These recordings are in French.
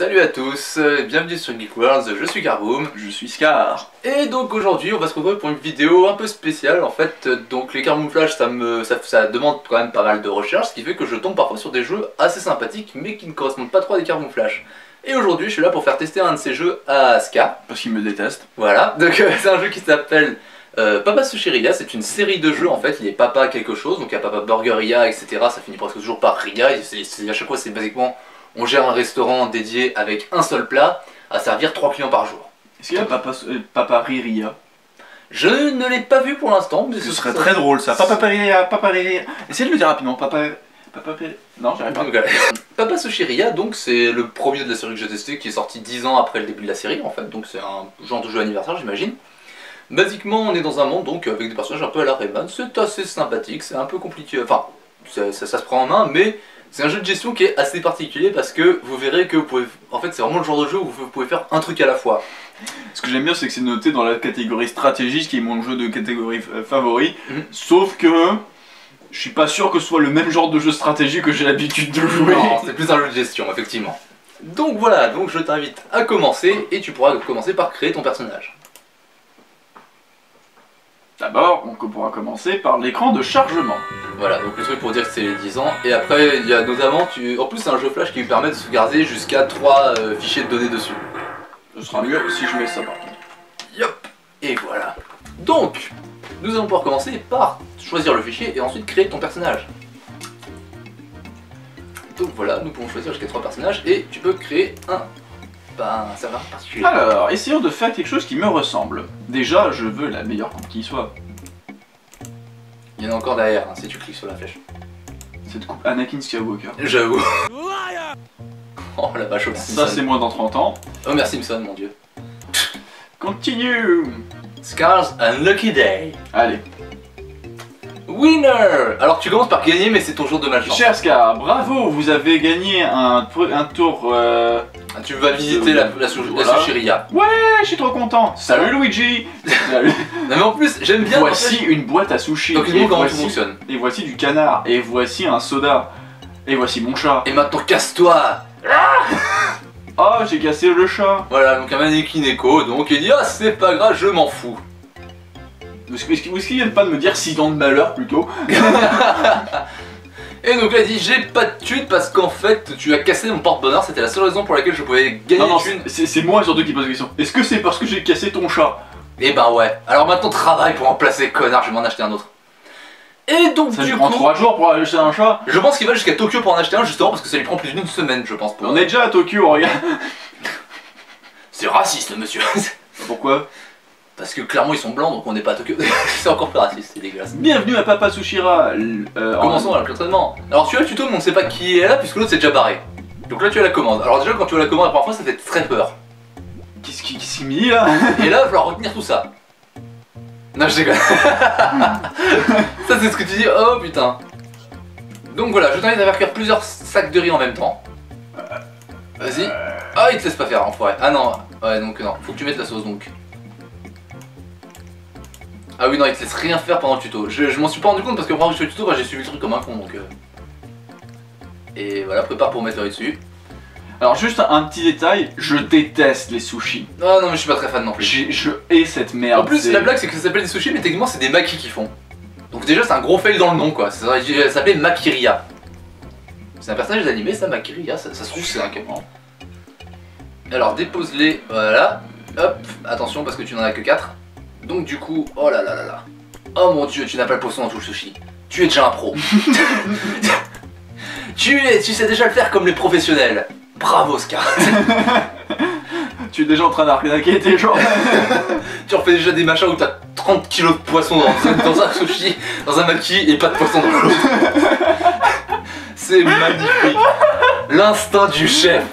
Salut à tous, euh, bienvenue sur Geek Worlds, je suis Garboom. Je suis Scar. Et donc aujourd'hui on va se retrouver pour une vidéo un peu spéciale en fait, euh, donc les camouflages ça me ça, ça demande quand même pas mal de recherche, ce qui fait que je tombe parfois sur des jeux assez sympathiques mais qui ne correspondent pas trop à des camouflages. Et aujourd'hui je suis là pour faire tester un de ces jeux à Ska, Parce qu'il me déteste. voilà, donc euh, c'est un jeu qui s'appelle euh, Papa Sushi c'est une série de jeux en fait, il est Papa quelque chose, donc il y a Papa Burger Ria, etc. Ça finit presque toujours par Ria, et à chaque fois c'est basiquement on gère un restaurant dédié avec un seul plat à servir 3 clients par jour. Est-ce qu'il y a Papa, euh, Papa Riria Je ne l'ai pas vu pour l'instant, mais Ce serait très drôle ça. Papa Riria, Papa Riria. Essayez de le dire rapidement. Papa. Papa Riria. Non, j'arrive pas. Papa Sushi Ria, donc c'est le premier de la série que j'ai testé qui est sorti 10 ans après le début de la série en fait, donc c'est un genre de jeu anniversaire j'imagine. Basiquement on est dans un monde donc avec des personnages un peu à la Rayman, c'est assez sympathique, c'est un peu compliqué, enfin ça, ça- ça se prend en main mais c'est un jeu de gestion qui est assez particulier parce que vous verrez que vous pouvez, en fait c'est vraiment le genre de jeu où vous pouvez faire un truc à la fois. Ce que j'aime bien, c'est que c'est noté dans la catégorie stratégie, ce qui est mon jeu de catégorie euh, favori. Mhm. Sauf que. Je suis pas sûr que ce soit le même genre de jeu stratégie que j'ai l'habitude de jouer. Non, c'est plus un jeu de gestion effectivement. Donc voilà, donc je t'invite à commencer et tu pourras commencer par créer ton personnage. D'abord, on pourra commencer par l'écran de chargement. Voilà, donc le truc pour dire que c'est les 10 ans. Et après, il y a notamment, tu... en plus, c'est un jeu flash qui lui permet de sauvegarder jusqu'à 3 fichiers de données dessus. Ce sera mieux si je mets ça par contre. Yop Et voilà. Donc, nous allons pouvoir commencer par choisir le fichier et ensuite créer ton personnage. Donc voilà, nous pouvons choisir jusqu'à 3 personnages et tu peux créer un, ben, serveur particulier. Alors, essayons de faire quelque chose qui me ressemble. Déjà, je veux la meilleure coupe qui soit. Il y en a encore derrière hein, si tu cliques sur la flèche. Cette coupe Anakin Skywalker. J'avoue. oh la vache, Ça, c'est moi dans 30 ans. Homer Simpson, mon dieu. Continue Scars Unlucky Day. Allez. Winner Alors tu commences par gagner mais c'est ton jour de malchance. Cher Scar, bravo, vous avez gagné un, un tour. Euh... Ah, Tu vas visiter la, la, sou- la Voilà. sushiria. Ouais, je suis trop content. Salut Luigi. Salut. Non mais en plus j'aime bien... Voici une boîte à sushi. Donc montre comment tout voici, fonctionne. et voici du canard. Et voici un soda. Et voici mon chat. Et maintenant casse-toi Oh, j'ai cassé le chat. Voilà donc un mannequin écho donc il dit ah c'est pas grave je m'en fous. Est-ce que- est-ce qu'ils viennent pas de me dire 6 ans de malheur plutôt? Et donc là il dit j'ai pas de thunes parce qu'en fait tu as cassé mon porte-bonheur c'était la seule raison pour laquelle je pouvais gagner Non, non, thunes. c'est moi surtout qui pose la question. Est-ce que c'est parce que j'ai cassé ton chat? Et bah ouais. Alors maintenant travaille pour remplacer connard je vais m'en acheter un autre. Et donc Ça du lui prend coup... 3 jours pour aller acheter un chat? Je pense qu'il va jusqu'à Tokyo pour en acheter un justement parce que ça lui prend plus d'une semaine je pense pour... On est déjà à Tokyo, regarde. C'est raciste monsieur Pourquoi? Parce que clairement ils sont blancs donc on n'est pas à Tokyo. c'est encore plus raciste, c'est dégueulasse. Bienvenue à Papa Sushira. euh, en- Commençons avec l'entraînement. Alors tu as le tuto mais on ne sait pas qui est là puisque l'autre c'est déjà barré. Donc là tu as la commande. Alors déjà quand tu as la commande la première fois ça fait très peur. Qu'est-ce qui- me dit là Et là il va falloir retenir tout ça. Non je déconne. ça c'est ce que tu dis, oh putain. Donc voilà, je t'invite à faire cuire plusieurs sacs de riz en même temps. Vas-y. Ah il te laisse pas faire enfoiré. Ah non, ouais donc non, faut que tu mettes la sauce donc. Ah oui non il te laisse rien faire pendant le tuto. Je, je m'en suis pas rendu compte parce que pendant que je fais le tuto bah, j'ai suivi le truc comme un con donc. euh. Et voilà, prépare pour mettre riz dessus. Alors juste un petit détail, je déteste les sushis. Ah non mais je suis pas très fan non plus. J'ai- Je hais cette merde. En plus c'est- la blague c'est que ça s'appelle des sushis mais techniquement c'est des makis qui font. Donc déjà c'est un gros fail dans le nom quoi. Ça ça s'appelait Makiria. C'est un personnage animé ça Makiria, ça, ça se trouve c'est un. Alors dépose-les, voilà. Hop, attention parce que tu n'en as que 4. Donc du coup, oh là là là là. Oh mon dieu, tu n'as pas le poisson dans tout le sushi. Tu es déjà un pro. tu, es, tu sais déjà le faire comme les professionnels. Bravo Scar. Tu es déjà en train d'arnaquer tes gens. Tu refais déjà des machins où t'as 30 kilos de poisson dans un, dans un sushi, dans un maki et pas de poisson dans l'autre. C'est magnifique. L'instinct du chef.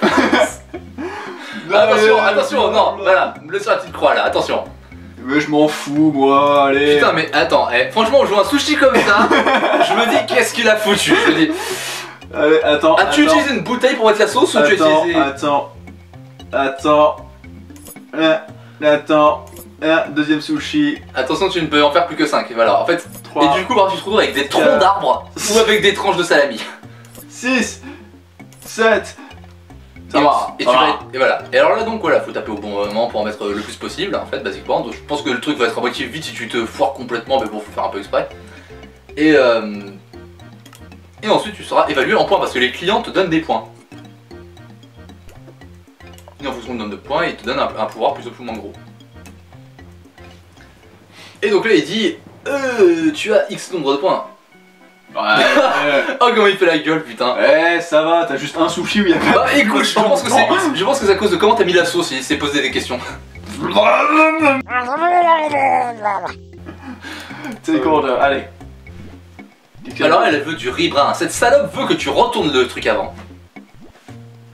attention, attention, non, voilà, laisse la petite croix là, attention. Mais je m'en fous moi, allez. Putain, mais attends, eh, franchement, on joue un sushi comme ça, je me dis qu'est-ce qu'il a foutu. Je me dis, Allez, attends. as-tu attends. utilisé une bouteille pour mettre la sauce ou tu as Attends, utilisé. attends. Attends. Euh, Attends. Un deuxième sushi. Attention, tu ne peux en faire plus que 5. Voilà, en fait, 3, et du coup, bah, tu te retrouves avec des troncs d'arbres ou avec des tranches de salami. 6, 7, Ça et, va, et ça tu va. vas être- et voilà. Et alors là donc voilà, faut taper au bon moment pour en mettre le plus possible en fait basiquement. Donc je pense que le truc va être abracté vite si tu te foires complètement, mais bon faut faire un peu exprès. Et euh, et ensuite tu seras évalué en points parce que les clients te donnent des points. Et en fonction du nombre de points, ils te donnent un, un pouvoir plus ou moins gros. Et donc là il dit euh, tu as X nombre de points. Oh comment il fait la gueule putain. Eh, ça va, t'as juste un sushi où il y a pas Bah écoute, je pense que c'est, je pense que c'est à cause de comment t'as mis la sauce, il s'est posé des questions. C'est comment là Allez. Alors elle veut du riz brun. Cette salope veut que tu retournes le truc avant.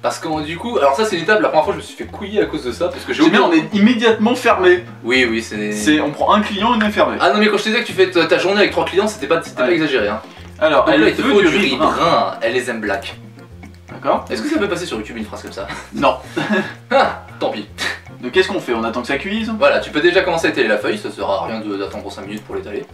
Parce que du coup, alors ça c'est une étape, la première fois je me suis fait couiller à cause de ça, parce que j'ai oublié. bien, on est immédiatement fermé. Oui, oui, c'est. C'est, on prend un client et on est fermé. Ah non, mais quand je te disais que tu fais ta journée avec trois clients, c'était pas, c'était pas exagéré. Hein. Alors, Donc elle te veut du riz brun. brun, elle les aime black. D'accord Est-ce que ça peut passer sur YouTube une phrase comme ça? Non. Ah, tant pis. Donc qu'est-ce qu'on fait? On attend que ça cuise? Voilà, tu peux déjà commencer à étaler la feuille, ça sert à rien d'attendre 5 minutes pour l'étaler.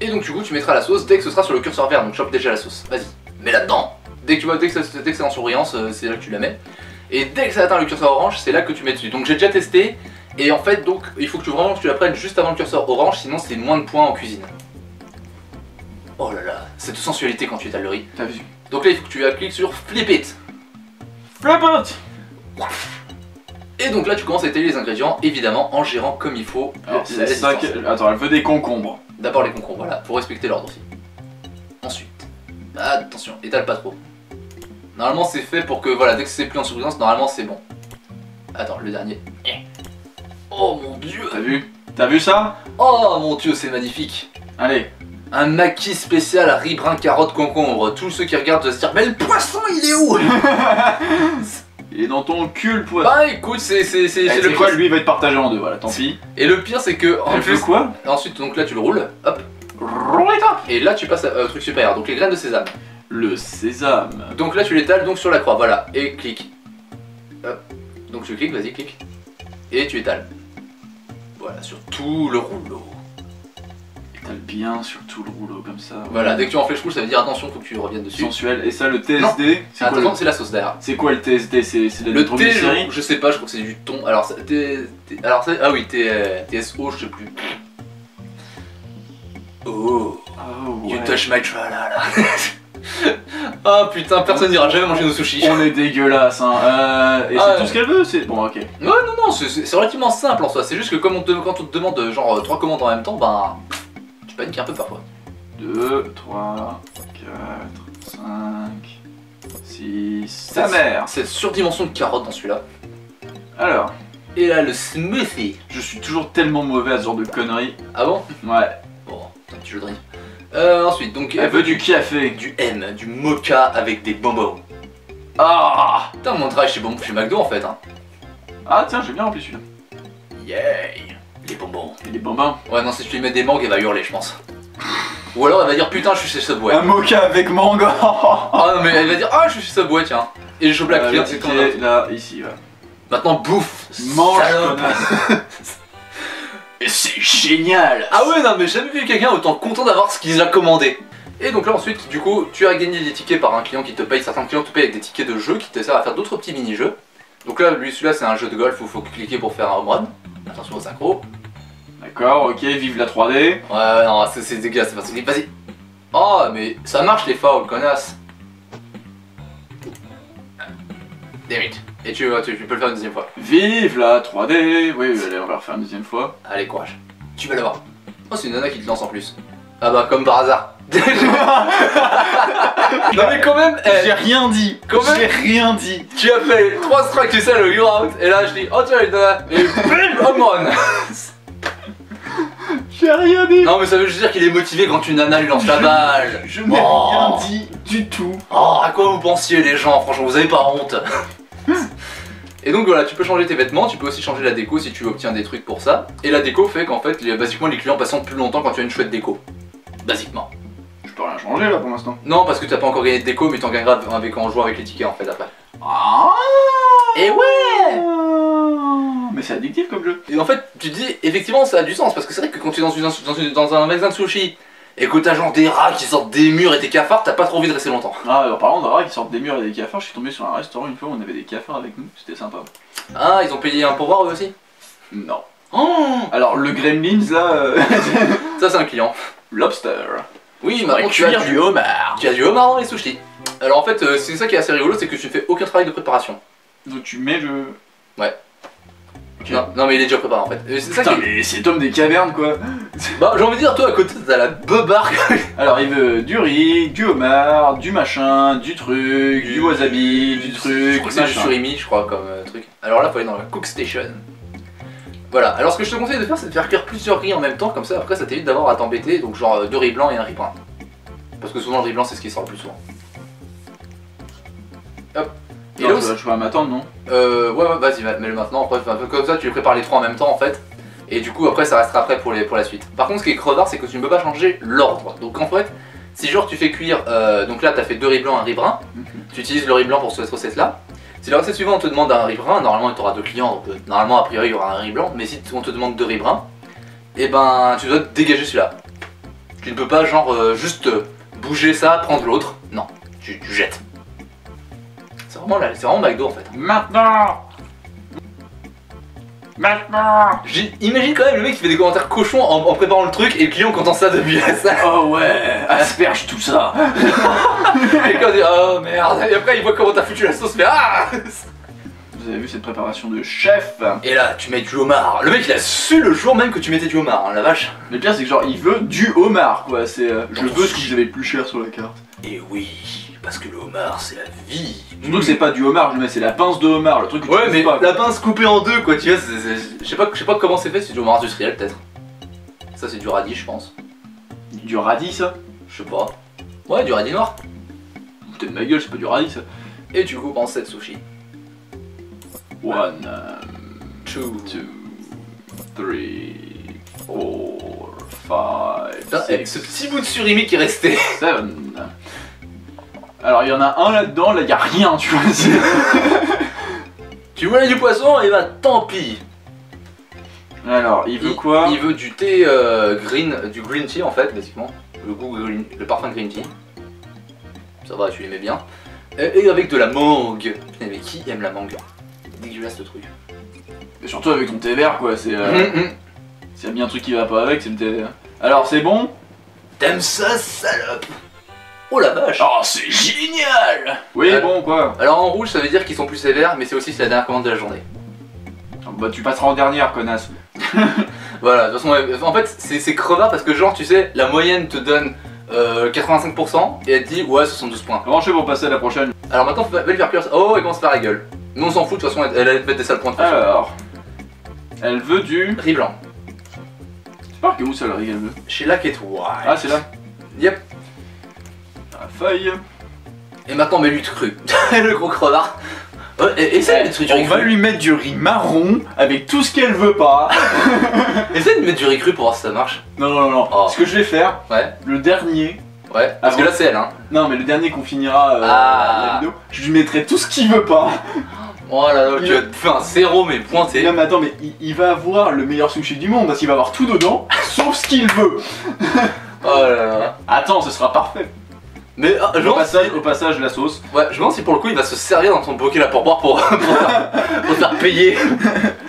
Et donc du coup, tu mettras la sauce dès que ce sera sur le curseur vert, donc chope déjà la sauce. Vas-y, mets là-dedans. Dès que tu vois, dès que, ça, dès que c'est en surbrillance, euh, c'est là que tu la mets. Et dès que ça atteint le curseur orange, c'est là que tu mets dessus. Donc j'ai déjà testé, et en fait, donc il faut que tu vraiment que tu la prennes juste avant le curseur orange, sinon c'est moins de points en cuisine. Oh là là, cette sensualité quand tu étales le riz. T'as vu Donc là, il faut que tu cliques sur Flip It. Flip it Et donc là, tu commences à étaler les ingrédients, évidemment, en gérant comme il faut. Alors, c'est ça distance. que... Attends, elle veut des concombres. D'abord les concombres, voilà, faut respecter l'ordre aussi. Ensuite, attention, étale pas trop. Normalement c'est fait pour que, voilà, dès que c'est plus en surbrillance, normalement c'est bon. Attends, le dernier. Oh mon dieu T'as vu? T'as vu ça? Oh mon dieu, c'est magnifique Allez. Un maquis spécial à riz brun, carotte, concombre. Tous ceux qui regardent doivent se dire, mais le poisson il est où? Il est dans ton cul le poisson. Bah écoute, c'est c'est- c'est- Eh, le quoi, lui il va être partagé en deux, voilà, tant pis. Et le pire c'est que, en plus, quoi? ensuite donc là tu le roules, hop, et là tu passes à- au truc supérieur, donc les graines de sésame. Le sésame. Donc là tu l'étales donc sur la croix, voilà, et clique. Hop. Donc tu cliques, vas-y clique. Et tu étales. Voilà, sur tout le rouleau. Étale bien sur tout le rouleau comme ça. Voilà, dès que tu en flèche rouge, ça veut dire attention, faut que tu reviennes dessus. Sensuel. Et ça, le TSD, c'est quoi, Attention, le... c'est la sauce derrière. c'est quoi le TSD C'est c'est de la Le thé, nitroglycérine je, je sais pas, je crois que c'est du thon. Alors, ça- T- T- alors c'est- ah oui, T- euh, TSO, je sais plus. Oh, Oh, you ouais. touch my tralala. Ah putain, personne n'ira jamais manger nos sushis. On est dégueulasse, hein. Euh, et Ah c'est ouais. tout ce qu'elle veut, c'est. Bon, ok. Non, non, non, c'est- c'est c'est relativement simple en soi. C'est juste que comme on te, quand on te demande euh, genre euh, trois commandes en même temps, ben tu paniques un peu parfois. 2, 3, 4, 5, 6. Sa mère Cette surdimension de carottes dans celui-là. Alors, Et là, le smoothie. je suis toujours tellement mauvais à ce genre de conneries. Ah bon? Ouais. Bon, c'est un petit jeu de riz. Euh, ensuite, donc Elle veut du café. du M, du mocha avec des bonbons. Ah Putain, mon travail chez, Bon- chez McDo en fait. Hein. Ah, tiens, j'ai bien rempli celui-là. Yay Les bonbons. Et des bonbons. Ouais, non, si tu lui mets des mangues, elle va hurler, je pense. Ou alors elle va dire putain, je suis chez Subway. Un mocha avec mango Ah non, mais elle va dire ah, je suis chez Subway, tiens. Et qui vient, le c'est là, ici, là. Maintenant, bouffe Mange, c'est génial Ah ouais, non, mais j'ai jamais vu quelqu'un autant content d'avoir ce qu'il a commandé. Et donc là ensuite, du coup, tu as gagné des tickets par un client qui te paye, certains clients te payent avec des tickets de jeu qui te servent à faire d'autres petits mini-jeux. Donc là, lui, celui-là, c'est un jeu de golf où il faut cliquer pour faire un home run. Attention au synchro. D'accord, ok, vive la 3D. Ouais, non, c'est dégueulasse, c'est pas Vas-y. Oh, mais ça marche les fouls, connasse. Damn it. Et tu, tu, tu peux le faire une deuxième fois. Vive la 3D Oui, allez, on va refaire une deuxième fois. Allez, courage. Tu vas l'avoir. Oh, c'est une nana qui te lance en plus. Ah bah, comme par hasard. non mais quand même, eh, J'ai rien dit Quand même- J'ai rien dit tu as fait 3 strikes, tu sais, le you're out. Et là, je dis, oh tiens, une nana. Et bim, home run. J'ai rien dit Non, mais ça veut juste dire qu'il est motivé quand une nana lui lance la balle. Je n'ai Oh. rien dit du tout Oh, à quoi vous pensiez les gens Franchement, vous avez pas honte Et donc voilà, tu peux changer tes vêtements, tu peux aussi changer la déco si tu obtiens des trucs pour ça. Et la déco fait qu'en fait, les- basiquement, les clients passent plus longtemps quand tu as une chouette déco. Basiquement. Je peux rien changer là pour l'instant. Non, parce que t'as pas encore gagné de déco, mais t'en gagneras avec, en jouant avec les tickets en fait après. Ah Et ouais Mais c'est addictif comme jeu. Et en fait, tu te dis, effectivement, ça a du sens, parce que c'est vrai que quand tu es dans, une, dans, une- dans un magasin de sushi, et que t'as genre des rats qui sortent des murs et des cafards, t'as pas trop envie de rester longtemps. Ah, en parlant de rats qui sortent des murs et des cafards, je suis tombé sur un restaurant une fois où on avait des cafards avec nous, c'était sympa. Ah, ils ont payé un pourboire eux aussi Non. Oh Alors, le Gremlins là, euh, Ça, c'est un client. lobster. Oui, On maintenant tu as du, homard. tu as du homard dans les sushis. Alors en fait, euh, c'est ça qui est assez rigolo, c'est que tu ne fais aucun travail de préparation. Donc tu mets le. Ouais. Non, non, mais il est déjà préparé en fait. Et C'est ça Putain, mais c'est Tom des cavernes quoi. Bah, j'ai envie de dire, toi à côté, t'as la beubare. Alors, il veut du riz, du homard, du machin, du truc, du wasabi, du truc, c'est du surimi, je crois, comme euh, truc. Alors là, faut aller dans la cook station. Voilà, alors ce que je te conseille de faire, c'est de faire cuire plusieurs riz en même temps, comme ça après ça t'évite d'avoir à t'embêter, donc genre euh, deux riz blancs et un riz brun. Parce que souvent le riz blanc c'est ce qui sort le plus souvent. Hop. Et Non, là je, aussi- vais- je vais m'attendre, non Euh, ouais, ouais, vas-y, va- mets-le maintenant. Après, enfin, comme ça, tu les prépares les trois en même temps en fait. Et du coup, après, ça restera prêt pour, les, pour la suite. Par contre, ce qui est crevard, c'est que tu ne peux pas changer l'ordre. Donc en fait, si genre tu fais cuire, euh, donc là, t'as fait deux riz blancs, un riz brun. Mhm. Tu utilises le riz blanc pour cette recette-là. Si la recette suivante on te demande un riz brun, normalement, tu auras deux clients. Donc euh, normalement, a priori, il y aura un riz blanc. Mais si on te demande deux riz bruns, et ben, tu dois dégager celui-là. Tu ne peux pas genre euh, juste euh, bouger ça, prendre l'autre. Non, tu, tu jettes. C'est vraiment, la- c'est vraiment McDo en fait. Maintenant Maintenant Imagine quand même le mec qui fait des commentaires cochons en, en préparant le truc et le client entend ça depuis la salle. Oh ouais, asperge tout ça Et le client dit oh merde Et après il voit comment t'as foutu la sauce mais ah Vous avez vu cette préparation de chef Et là tu mets du homard. Le mec il a su le jour même que tu mettais du homard, hein, la vache. Le pire c'est que genre il veut du homard quoi, c'est... euh, je veux ce que le plus cher sur la carte. Et oui, parce que le homard c'est la vie. Surtout que c'est pas du homard, je mets c'est la pince de homard, le truc que tu Ouais mais pas. la pince coupée en deux quoi, tu vois, c'est- c'est- je sais pas, je sais pas comment c'est fait, c'est du homard industriel peut-être. Ça c'est du radis je pense. Du radis ça? Je sais pas. Ouais du radis noir. Putain de ma gueule, c'est pas du radis ça. Et tu coupes en 7 sushis. One, um, Two. two, three, four, five, Putain, et six, ce petit bout de surimi qui est resté. seven. Alors il y en a un là-dedans, là il y a rien tu vois. c'est- Tu voulais du poisson et bah tant pis. Alors il veut quoi Il veut du thé euh, green, du green tea en fait, basiquement. Le goût green, le parfum green tea. Ça va, tu l'aimais bien. Et, et avec de la mangue. Putain, mais qui aime la mangue? Dégueulasse ce truc. Et Surtout avec ton thé vert quoi, c'est... euh. S'il y a bien un truc qui va pas avec, c'est le thé vert. Alors c'est bon? T'aimes ça, salope? Oh la vache Oh c'est génial Oui Ouais. bon quoi Alors en rouge, ça veut dire qu'ils sont plus sévères, mais c'est aussi c'est la dernière commande de la journée. Bah tu passeras en dernière connasse. Voilà, de toute façon, euh, en fait, c'est crevard parce que genre, tu sais, la moyenne te donne euh, 85% et elle te dit ouais 72 points. Comment je pour passer à la prochaine Alors maintenant, va va lui faire cuire ça. Oh, elle commence à faire la gueule. Nous on s'en fout, de toute façon, elle elle te mettre des sales points de. Alors... Elle veut du... Riz blanc. C'est pas que où ça le riz elle veut? Chez Lac Étoile. Ah c'est là Yep. La feuille. Et maintenant, mets-lui de cru. le gros crevard. Et- essaye de mettre du On riz va cru. lui mettre du riz marron avec tout ce qu'elle veut pas. Essaye de mettre du riz cru pour voir si ça marche. Non non non non. Oh. Ce que je vais faire, Ouais, le dernier... ouais. Parce que là, c'est elle, hein. Non mais le dernier qu'on finira euh, Ah. la vidéo, je lui mettrai tout ce qu'il veut pas. Oh là là, tu vas te faire un zéro, mais pointé. Non mais attends mais il, il va avoir le meilleur sushi du monde parce qu'il va avoir tout dedans sauf ce qu'il veut. Oh là là. Attends, ce sera parfait. Mais ah, Au passage, au passage la sauce. ouais, je me demande si pour le coup il va se servir dans ton bokeh à pourboire pour, pour, faire, pour te faire payer.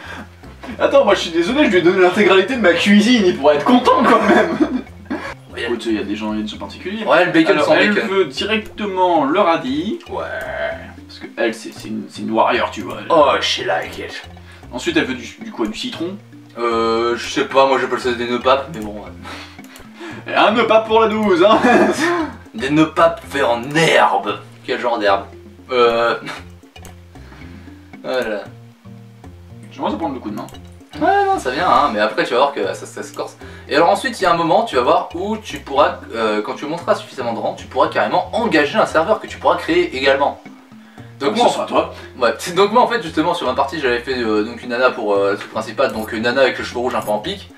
Attends, moi je suis désolé, je lui ai donné l'intégralité de ma cuisine, il pourrait être content quand même. Ouais, Écoute, il y a des gens, il y a des gens particuliers. Ouais, le bacon Alors, sans elle bacon. veut directement le radis. Ouais. Parce que elle, c'est une, une warrior, tu vois. elle. Oh, chez like it. Ensuite, elle veut du, du quoi Du citron. Euh, je sais pas, moi j'appelle ça des nœuds papes, mais bon. ouais. Et un nœud pas pour la 12, hein Des nœuds papes faits en herbe. Quel genre d'herbe Euh. Voilà. Je commence à prendre le coup de main. Ouais, non, ça vient, hein, mais après tu vas voir que ça, ça se corse. Et alors ensuite, il y a un moment, tu vas voir où tu pourras, euh, quand tu monteras suffisamment de rang, tu pourras carrément engager un serveur que tu pourras créer également. Donc moi, sera toi. Ouais, donc moi en fait justement sur ma partie j'avais fait euh, donc une nana pour euh, le truc principal, donc une nana avec les cheveux rouges un peu en pique.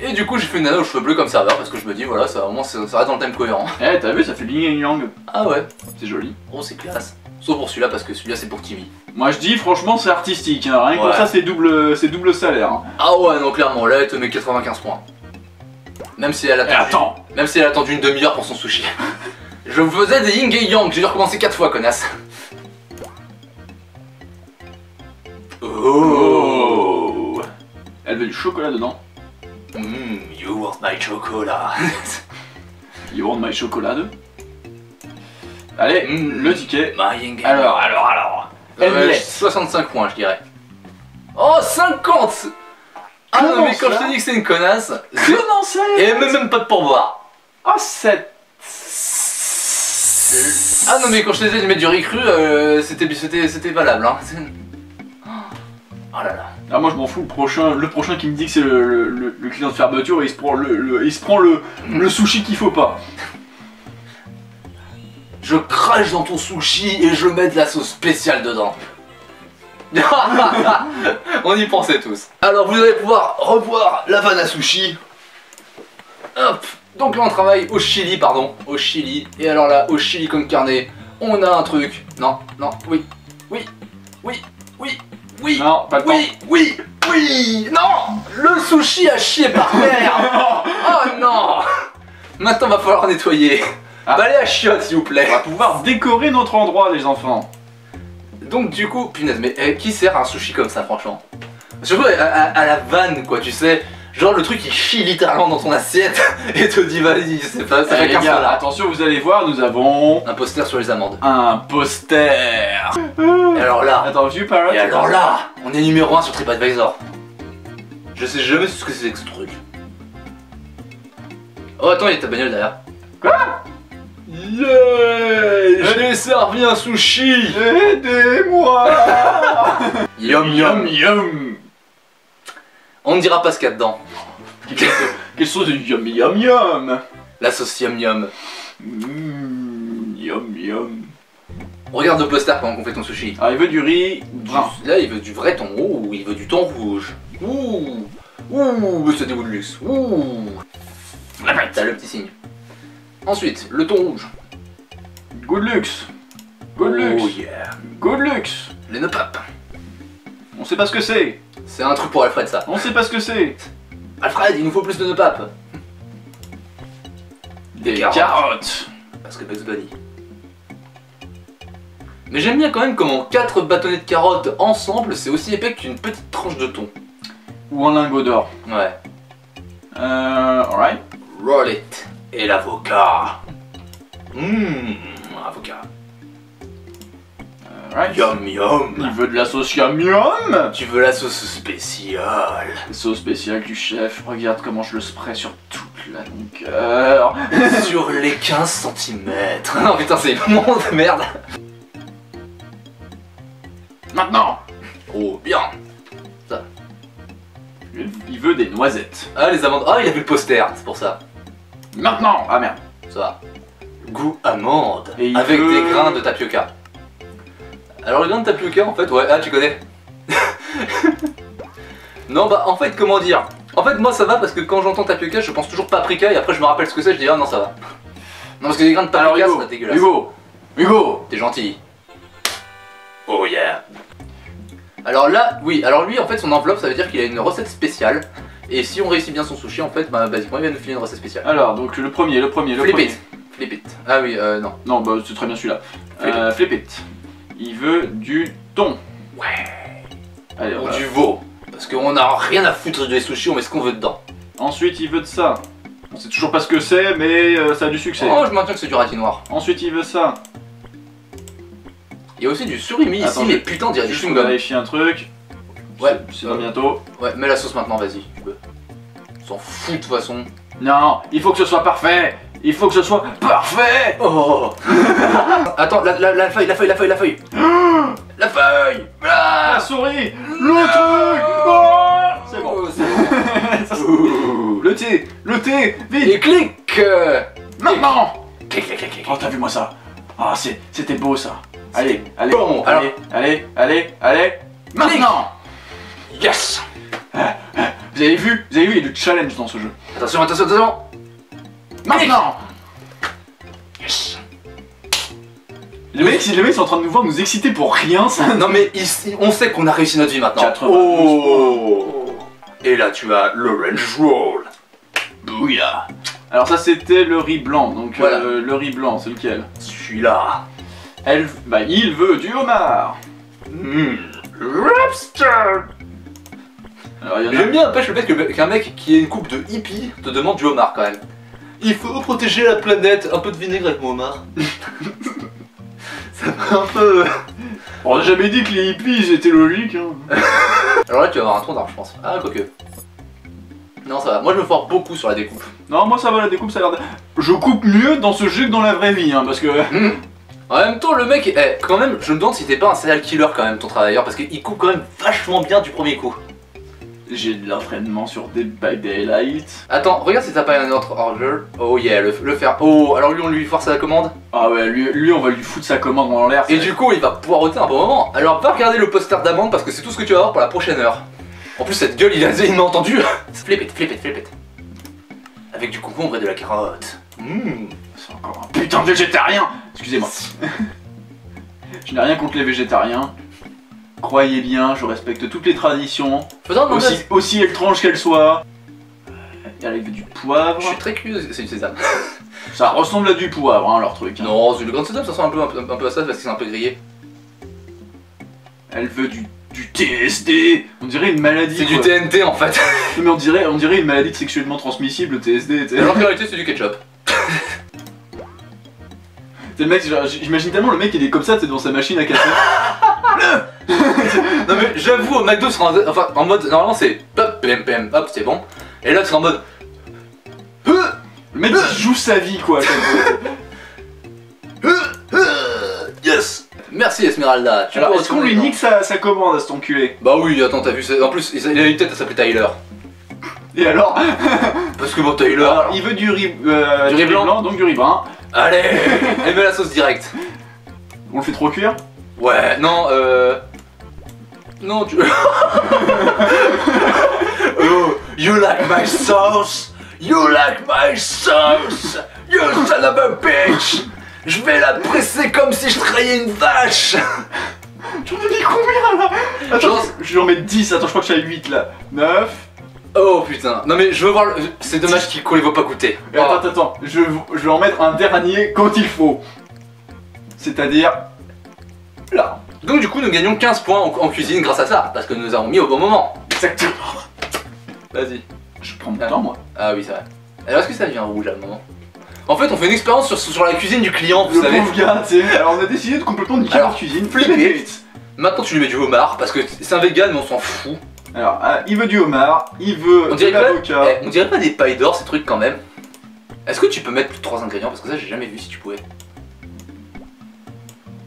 Et du coup j'ai fait une nana aux cheveux bleus comme serveur parce que je me dis voilà ça au moins ça, ça reste dans le thème cohérent. Eh, t'as vu, ça fait yin et yang. Ah ouais, C'est joli. oh c'est classe. Sauf pour celui-là parce que celui-là c'est pour Timmy. Moi je dis, franchement, c'est artistique. Hein. Rien que pour ça, c'est double, c'est double salaire. hein. Ah ouais non clairement là elle te met 95 points. Même si elle a Et attendu, attends même si elle a attendu une demi-heure pour son sushi. Je faisais des yin et yang, j'ai dû recommencer 4 fois, connasse. Oh. Elle veut du chocolat dedans. Mm, you want my chocolate. You want my chocolate Allez, Mm. le ticket. Alors, alors, alors. Euh, Elle laisse. 65 points, je dirais. Oh, 50 Ah non, mais quand je te dis que c'est une connasse, Comment ça et même, même pas de pourboire. Ah, cette. Ah non, mais quand je te disais de mettre du riz cru, euh, c'était valable. Hein. Oh là là. Ah, moi je m'en fous, le prochain, le prochain qui me dit que c'est le, le- le- le client de fermeture, il se prend le, le- il se prend le, le sushi qu'il faut pas. Je crache dans ton sushi et je mets de la sauce spéciale dedans. On y pensait tous. Alors vous allez pouvoir revoir la vanne à sushi. Hop. Donc là on travaille au Chili, pardon, au Chili. Et alors là, au Chili con carne, on a un truc. Non, non, oui, oui, oui, oui, oui. Non, pas le temps. Oui, oui, oui Non Le sushi a chié par terre Oh non Maintenant va falloir nettoyer. Ah. À chiottes s'il vous plaît. On va pouvoir décorer notre endroit, les enfants. Donc du coup, punaise, mais eh, qui sert un sushi comme ça franchement? Surtout à, à- à la vanne quoi, tu sais. Genre le truc il chie littéralement dans ton assiette et te dit vas-y, c'est pas, ça Eh, fait les 15 gars, dollars. attention, vous allez voir, nous avons Un poster sur les amandes. un poster. Et alors là, Attends, Parrot. et alors là, on est numéro 1 sur TripAdvisor. Je sais jamais ce que c'est que ce truc. Oh attends, il y a ta bagnole derrière. Quoi? Yeah J'ai servi un sushi Aidez-moi Yum Yum yum yum On ne dira pas ce qu'il y a dedans. Quelle sauce de yum yum yum La sauce yum yum. Mmh, Yum yum Regarde le poster pendant qu'on fait ton sushi. Ah, il veut du riz brun. Là, il veut du vrai thon. Ouh, il veut du thon rouge. Ouh, ouh, c'est des goûts de luxe. Ouh. T'as le petit signe. Ensuite, le thon rouge. Good luxe Good Oh luxe yeah. Good luxe Les nopap. On sait pas ce que c'est C'est un truc pour Alfred, ça. On sait pas ce que c'est Alfred, il nous faut plus de nopap. Des carottes. carottes Parce que Bugs Bunny. Mais j'aime bien quand même comment 4 bâtonnets de carottes ensemble, c'est aussi épais qu'une petite tranche de thon. Ou un lingot d'or. Ouais. Euh... Alright. Roll it. Et l'avocat. Mmm, avocat. Alright. Yum yum. Il veut de la sauce yum yum Tu veux la sauce spéciale Sauce spéciale du chef, regarde comment je le spray sur toute la longueur. Sur les 15 cm. Non putain c'est immonde, merde. Maintenant Oh bien. Il veut des noisettes. Ah les amandes. Ah il a vu le poster, c'est pour ça. Maintenant Ah merde. Ça va. Goût amande. Et avec veut- des grains de tapioca. Alors le grain de tapioca en fait, ouais, ah tu connais. non bah en fait comment dire? En fait moi ça va parce que quand j'entends tapioca je pense toujours paprika et après je me rappelle ce que c'est je dis ah non ça va. Non parce que les grains de paprika c'est dégueulasse. Hugo Hugo T'es gentil. Oh yeah. Alors là, oui, alors lui en fait son enveloppe ça veut dire qu'il a une recette spéciale. Et si on réussit bien son sushi en fait, bah basiquement il va nous filer une recette spéciale. Alors, donc le premier, le premier, le Flip premier. it. Flip it. Ah oui, euh, non. Non, bah c'est très bien celui-là. Flip Euh, flip it. Il veut du thon. Ouais. Allez, on Ou du veau. Parce qu'on a rien à foutre des sushis, on met ce qu'on veut dedans. Ensuite, il veut de ça. On sait toujours pas ce que c'est, mais euh, ça a du succès. Oh, je maintiens que c'est du rati noir. Ensuite, il veut ça. Il y a aussi du surimi ici, mais je- putain, on dirait du Juste chewing-gum. vérifier un truc. Ouais. C'est- C'est pas bientôt. Ouais, mets la sauce maintenant, vas-y. On s'en fout de toute façon. Non, il faut que ce soit parfait. Il faut que ce soit parfait. Oh Attends, la, la- la feuille, la feuille, la feuille, la feuille La feuille La Ah souris. Le truc. Oh, c'est bon. Oh, c'est bon. Le thé, le thé, vite. Et clique Maintenant. Clic, clic, clic, clic. Oh, t'as vu moi ça Ah, c'est- c'était beau ça. Allez, allez, bon, allez, allez, allez, allez. Maintenant. Yes Vous avez vu Vous avez vu, il y a du challenge dans ce jeu. Attention, attention, attention Maintenant Yes Les mecs, si les mecs sont en train de nous voir nous exciter pour rien, ça. Non mais ici, on sait qu'on a réussi notre vie maintenant. 92 Oh Et là tu as l'orange roll. Bouya. Alors ça c'était le riz blanc, donc Voilà. euh, le riz blanc, c'est lequel? Celui-là. Elle, bah il veut du homard. Mmh. Lobster Alors il y en a J'aime bien, n'empêche le fait qu'un mec qui ait une coupe de hippie te demande du homard quand même. Il faut protéger la planète, un peu de vinaigre avec mon homard. Ça fait un peu. On a jamais dit que les hippies ils étaient logiques. Hein. Alors là, tu vas avoir un tronc d'arbre, je pense. Ah, quoique. Non, ça va. Moi, je me force beaucoup sur la découpe. Non, moi ça va la découpe, ça a l'air. de- Je coupe mieux dans ce jeu que dans la vraie vie, hein, parce que. En même temps, le mec, eh, quand même, je me demande si t'es pas un serial killer quand même, ton travailleur, parce qu'il coupe quand même vachement bien du premier coup. J'ai de l'entraînement sur Dead by Daylight. Attends, regarde si t'as pas un autre hors-jeu. Oh yeah, le, le faire. Oh, alors lui, on lui force à la commande. Ah ouais, lui, lui, on va lui foutre sa commande dans l'air. Et du coup, il va pouvoir ôter un bon moment. Alors, va regarder le poster d'amande parce que c'est tout ce que tu vas avoir pour la prochaine heure. En plus, cette gueule, il a, il m'a entendu. flip it, flip it, flip it. Avec du concombre et de la carotte. Mmh. C'est encore un putain de végétarien Excusez-moi. Je n'ai rien contre les végétariens. Croyez bien, je respecte toutes les traditions, aussi, aussi étranges qu'elles soient. Il arrive du poivre. Je suis très curieux, c'est du sésame. Ça ressemble à du poivre, hein, leur truc. hein. Non, c'est le grand sésame, ça ressemble un peu, un, peu- un peu à ça parce que c'est un peu grillé. Elle veut du, du TSD. On dirait une maladie. C'est du. TNT en fait. Non, mais on dirait, on dirait une maladie sexuellement transmissible, le TSD. t'sais. Alors qu'en réalité, c'est du ketchup. T'sais, le mec, j'imagine tellement le mec il est comme ça, t'es dans sa machine à café. Non mais j'avoue, au McDo, c'est en, enfin, en mode. Normalement, c'est hop, pm, pm, hop, c'est bon. Et là, c'est en mode. Le mec il joue sa vie quoi. comme- Yes Merci Esmeralda. Est-ce qu'on lui nique sa, sa commande à cet enculé? Bah oui, attends, t'as vu, en plus, il a une tête à s'appeler Tyler. Et alors? Parce que bon, Tyler. Alors, il veut du riz, euh, Du riz blanc. donc du riz brun. Allez Et mets la sauce directe. On le fait trop cuire? Ouais, non, euh. Non, tu. oh, you like my sauce? You like my sauce? You son of a bitch Je vais la presser comme si je trayais une vache J'en ai mis combien là? Attends, je vais en mettre 10, attends, je crois que je suis à 8 là. 9. Oh putain, non mais je veux voir. le- C'est dommage qu'il- qu'on les voit pas goûter. Et attends, attends, attends, je, je vais en mettre un dernier quand il faut. C'est-à-dire. Là. Donc du coup, nous gagnons 15 points en, en cuisine grâce à ça, parce que nous avons mis au bon moment. Exactement. Vas-y. Je prends mon temps moi. Ah oui, c'est vrai. Alors est-ce que ça devient rouge à un moment? En fait, on fait une expérience sur, sur la cuisine du client, vous Le savez. gars. Alors on a décidé de complètement niquer la cuisine. flipper. Maintenant, tu lui mets du homard, parce que c'est un vegan, mais on s'en fout. Alors, ah, il veut du homard, il veut On de l'avocat. eh, on dirait pas des pailles d'or, ces trucs quand même. Est-ce que tu peux mettre plus de 3 ingrédients? Parce que ça, j'ai jamais vu si tu pouvais.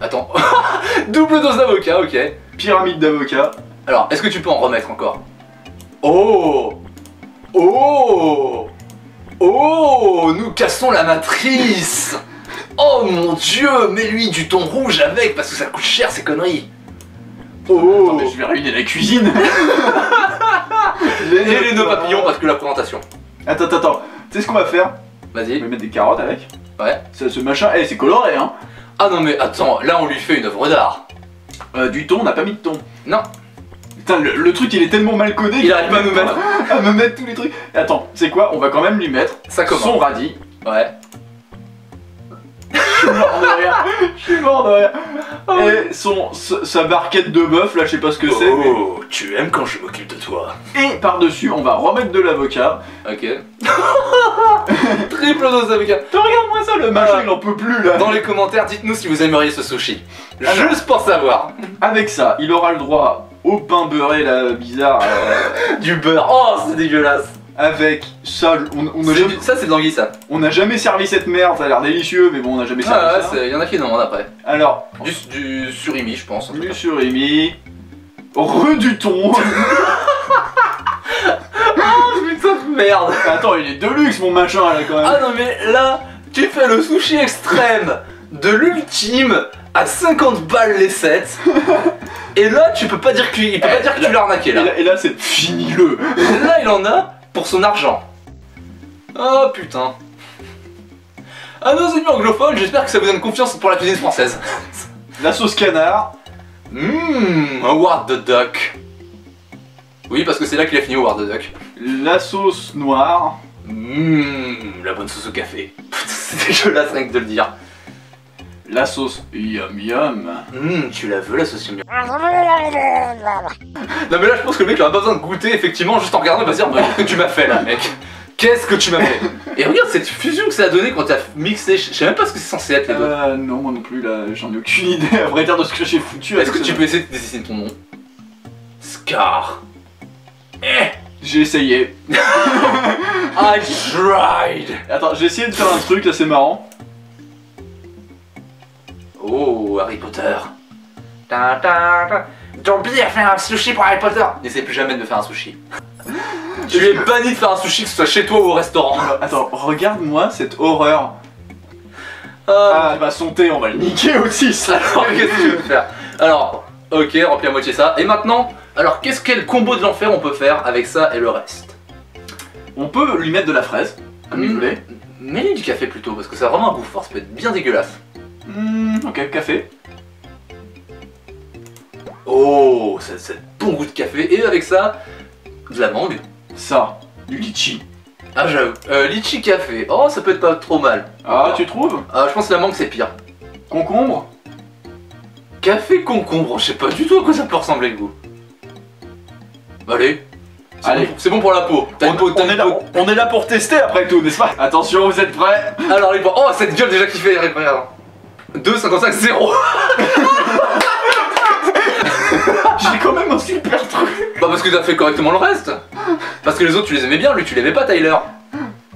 Attends. Double dose d'avocat, ok. Pyramide d'avocat. Alors, est-ce que tu peux en remettre encore? Oh Oh Oh Nous cassons la matrice Oh mon dieu Mets-lui du thon rouge avec, parce que ça coûte cher ces conneries Oh Attends, mais je vais ruiner la cuisine. Et les nœuds papillons, parce que la présentation. Attends, attends, attends. Tu sais ce qu'on va faire? On Vas-y. va mettre des carottes avec. Ouais. Ça, ce machin, eh, c'est coloré, hein. Ah non mais attends, là on lui fait une œuvre d'art. Euh, du thon, on n'a pas mis de thon. Non. Putain, le, le truc il est tellement mal codé. Il qu'il arrive pas à nous mettre. à me mettre tous les trucs. Attends, c'est quoi? On va quand même lui mettre Ça commence. son radis. Ouais. Je suis mort de rire. Je suis mort de rire. Et son, sa barquette de bœuf, là, je sais pas ce que c'est. mais- Oh, tu aimes quand je m'occupe de toi. Et par-dessus, on va remettre de l'avocat. Ok. Triple dose d'avocat. Regarde-moi ça, le machin, il en peut plus là. Dans les commentaires, dites-nous si vous aimeriez ce sushi. Alors. Juste pour savoir. Avec ça, il aura le droit au pain beurré là, bizarre. euh, Du beurre. Oh, c'est dégueulasse. Avec ça, on C'est jamais, du- Ça, c'est de l'anguille, ça. on n'a jamais servi cette merde, ça a l'air délicieux, mais bon, on n'a jamais servi Ah ouais, ça. il y en a qui demandent après. Alors, Du, du surimi, je pense. en du surimi, re du thon. Putain de merde. Attends, il est de luxe mon machin là quand même. Ah non, mais là, tu fais le sushi extrême de l'ultime à 50 balles les 7. Et là, tu peux pas dire que, il peut pas Eh, dire que là- tu l'as arnaqué et là. là, et là, c'est fini-le. Là, il en a pour son argent. Oh putain. À nos amis anglophones, j'espère que ça vous donne confiance pour la cuisine française. La sauce canard. Mmm, Howard the Duck. Oui, parce que c'est là qu'il a fini Howard the Duck. La sauce noire. Mmm, la bonne sauce au café. C'est dégueulasse rien que de le dire. La sauce, yum yum. Hum, tu la veux la sauce yum yum Non mais là je pense que le mec il aura pas besoin de goûter effectivement juste en regardant il va se dire qu'est-ce que tu m'as fait là mec Qu'est-ce que tu m'as fait? Et regarde cette fusion que ça a donné quand t'as mixé, je sais même pas ce que c'est censé être les deux. Euh, non, moi non plus, là, j'en ai aucune idée, à vrai dire, de ce que j'ai foutu. Est-ce que tu peux essayer de dessiner ton nom? Scar. Eh J'ai essayé. I tried Attends, j'ai essayé de faire un truc assez marrant. Oh, Harry Potter. Ta, ta, ta. Billet a fait un sushi pour Harry Potter. N'essaie plus jamais de me faire un sushi. tu es banni de faire un sushi, que ce soit chez toi ou au restaurant. Attends, regarde-moi cette horreur. Ah, Ah, bah son thé, on va le niquer aussi, ça. alors, qu'est-ce que tu veux faire? Alors, ok, remplis à moitié ça. Et maintenant, alors, qu'est-ce quel combo de l'enfer on peut faire avec ça et le reste? On peut lui mettre de la fraise, comme il voulait. Mets-lui du café plutôt, parce que ça a vraiment un goût fort, ça peut être bien dégueulasse. Hmm, ok, café. Oh, ça, ça bon goût de café. Et avec ça, de la mangue. Ça, du litchi. Ah, j'avoue. Euh, litchi café. Oh, ça peut être pas trop mal. Ah, tu trouves? Ah, je pense que la mangue c'est pire. Concombre? Café concombre, je sais pas du tout à quoi ça peut ressembler le goût. Allez. C'est Allez. bon, c'est bon pour la peau. On, une peau, t'as on une est là, peau. on est là pour tester après tout, n'est-ce pas? Attention, vous êtes prêts? Alors les Oh, cette gueule déjà qui fait. Regarde. 2, 55, 0. J'ai quand même un super truc. Bah parce que t'as fait correctement le reste. Parce que les autres tu les aimais bien, lui tu l'aimais pas Tyler.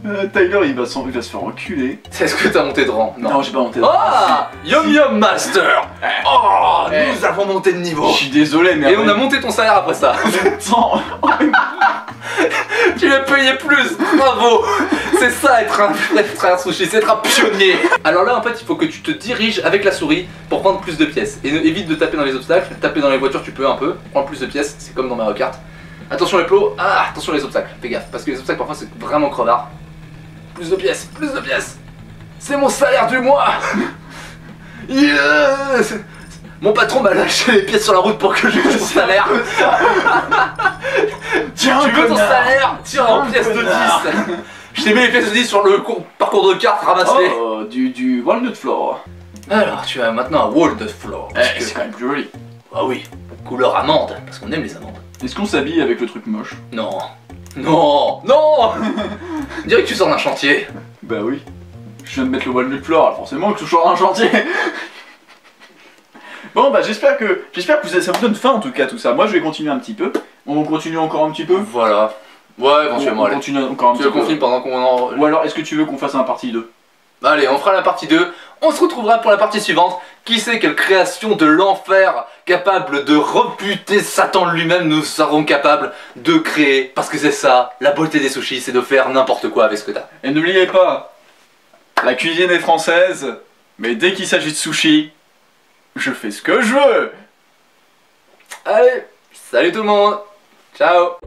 Euh, Tyler, il va, il va se faire enculer. Est-ce que t'as monté de rang? Non, j'ai pas monté. Ah Yum Yum Master Oh Eh. Nous avons monté de niveau Je suis désolé, mais Et on a monté ton salaire après ça Attends, Tu l'as payé plus. Bravo. C'est ça être un frère sushi, c'est être un pionnier. Alors là en fait il faut que tu te diriges avec la souris pour prendre plus de pièces. Et évite de taper dans les obstacles, taper dans les voitures tu peux un peu, prendre plus de pièces, c'est comme dans Mario Kart. Attention les plots, ah attention les obstacles, fais gaffe, parce que les obstacles parfois c'est vraiment crevard. Plus de pièces, plus de pièces. C'est mon salaire du mois. Yes Mon patron m'a lâché les pièces sur la route pour que je touche mon salaire tiens, Tu veux ton salaire Tiens, en pièces de connard. 10 Je t'ai mis les pièces de 10 sur le cours- parcours de cartes, ramasse-les Oh, du, du walnut floor. Alors, tu as maintenant un wall de floor. Eh, c'est quand même plus joli. Ah oui, couleur amande, parce qu'on aime les amandes. Est-ce qu'on s'habille avec le truc moche Non. Non Non On dirait que tu sors d'un chantier. Bah oui. Je viens de mettre le walnut floor, alors forcément que je sors un chantier. Bon bah j'espère que j'espère que vous- ça vous donne faim en tout cas tout ça. Moi je vais continuer un petit peu. On continue encore un petit peu. Voilà. Ouais, éventuellement, on, on allez. continue encore un Tu petit veux qu'on peu. filme pendant qu'on en... Ou alors est-ce que tu veux qu'on fasse un partie 2 Allez, on fera la partie 2. On se retrouvera pour la partie suivante. Qui sait quelle création de l'enfer capable de rebuter Satan lui-même nous serons capables de créer? Parce que c'est ça, la beauté des sushis, c'est de faire n'importe quoi avec ce que t'as. Et n'oubliez pas, la cuisine est française, mais dès qu'il s'agit de sushi, je fais ce que je veux Allez, salut tout le monde. Ciao.